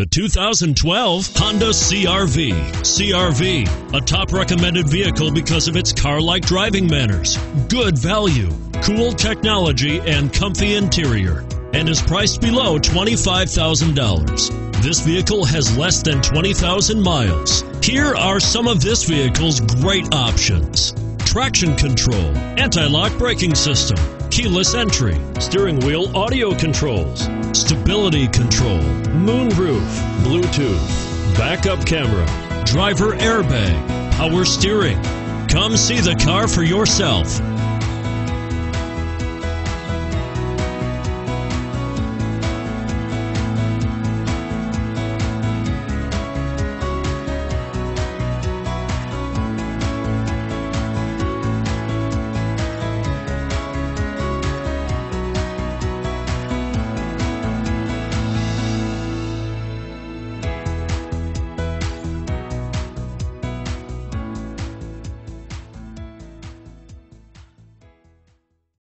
The 2012 Honda CRV. CRV, a top recommended vehicle because of its car like driving manners, good value, cool technology, and comfy interior, and is priced below $25,000. This vehicle has less than 20,000 miles. Here are some of this vehicle's great options traction control, anti lock braking system, keyless entry, steering wheel audio controls, stability control, moonroof, Bluetooth, backup camera, driver airbag, power steering. Come see the car for yourself.